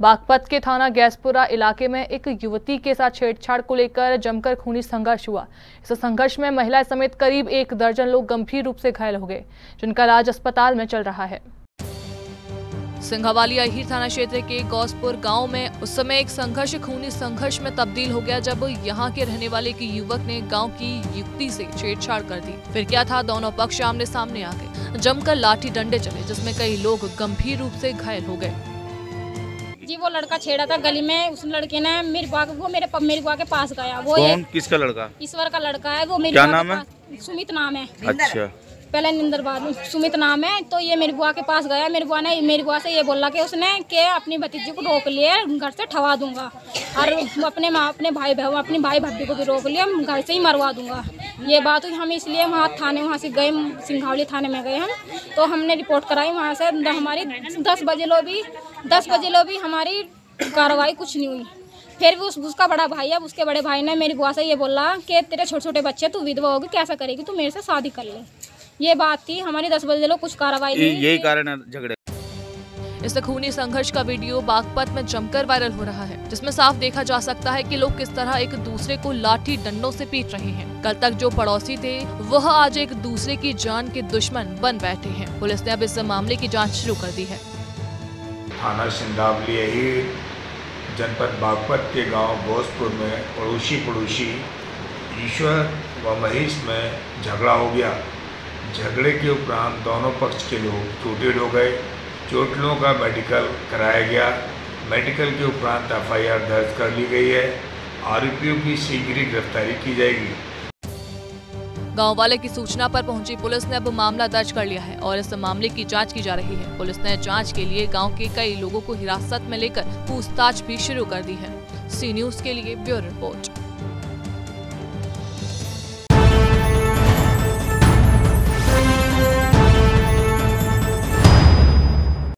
बागपत के थाना गैसपुरा इलाके में एक युवती के साथ छेड़छाड़ को लेकर जमकर खूनी संघर्ष हुआ। इस संघर्ष में महिला समेत करीब एक दर्जन लोग गंभीर रूप से घायल हो गए, जिनका इलाज अस्पताल में चल रहा है। सिंघावाली अहीर थाना क्षेत्र के गौसपुर गाँव में उस समय एक संघर्ष, खूनी संघर्ष में तब्दील हो गया, जब यहाँ के रहने वाले की युवक ने गाँव की युवती से छेड़छाड़ कर दी। फिर क्या था? दोनों पक्ष आमने सामने आ गए। जमकर लाठी डंडे चले, जिसमें कई लोग गंभीर रूप से घायल हो गए। जी वो लड़का छेड़ा था गली में उस लड़के ने मेरी बुआ वो मेरे प- मेरी बुआ के पास गया वो कौन? किसका लड़का? ईश्वर का लड़का है वो मेरी क्या नाम है? सुमित नाम है। अच्छा। पहले निंदर बाद में सुमित नाम है तो ये मेरी बुआ के पास गया। मेरी बुआ ने, मेरी बुआ से ये बोला कि उसने कि अपनी भतीजी को रोक लिए घर से ठवा दूँगा। और अपने माँ, अपने भाई बहन अपनी भाई भाभी को भी रोक लिया घर से ही मरवा दूँगा। ये बात हुई, हम इसलिए वहाँ थाने, वहाँ से गए, सिंघावली थाने में गए हम। तो हमने रिपोर्ट कराई वहाँ से हमारी दस बजे लो भी, दस बजे लो भी हमारी कार्रवाई कुछ नहीं हुई। फिर भी उस, उसका बड़ा भाई है उसके बड़े भाई ने मेरी बुआ से ये बोला कि तेरे छोटे छोटे बच्चे, तू विधवा होगी, कैसा करेगी, तू मेरे से शादी कर ले। ये बात थी हमारी दस बजे लोग कुछ कार्रवाई यही कारण है झगड़े। इस खूनी संघर्ष का वीडियो बागपत में जमकर वायरल हो रहा है जिसमें साफ़ देखा जा सकता है कि लोग किस तरह एक दूसरे को लाठी डंडों से पीट रहे हैं। कल तक जो पड़ोसी थे वह आज एक दूसरे की जान के दुश्मन बन बैठे हैं। पुलिस ने अब इस मामले की जाँच शुरू कर दी है। थाना सिंधावली ही जनपद बागपत के गाँव भोजपुर में पड़ोसी पड़ोसी ईश्वर व महेश में झगड़ा हो गया। झगड़े के उपरांत दोनों पक्ष के लोग चोटिल हो गए। चोटिलों का मेडिकल कराया गया। मेडिकल के उपरांत एफआईआर दर्ज कर ली गई है। आरोपियों की शीघ्र गिरफ्तारी की जाएगी। गाँव वाले की सूचना पर पहुँची पुलिस ने अब मामला दर्ज कर लिया है और इस मामले की जाँच की जा रही है। पुलिस ने जाँच के लिए गाँव के कई लोगों को हिरासत में लेकर पूछताछ भी शुरू कर दी है। सी न्यूज़ के लिए ब्यूरो रिपोर्ट।